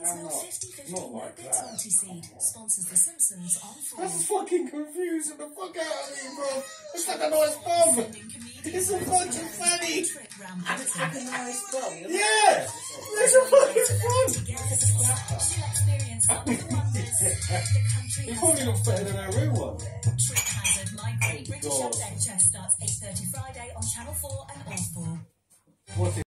Excellent. Kingsmill not- 50-50 not like no that. multi-seed sponsors The Simpsons on That's fucking confusing the fuck out of me, bro. It's like a nice bum. It's a on fucking funny. And It's like a nice bum. Yeah! It's a fucking fun! Together to probably not better than our real one. Trip Hazard, oh My Great British God. Chess starts 8.30 Friday on Channel 4 and All 4. What's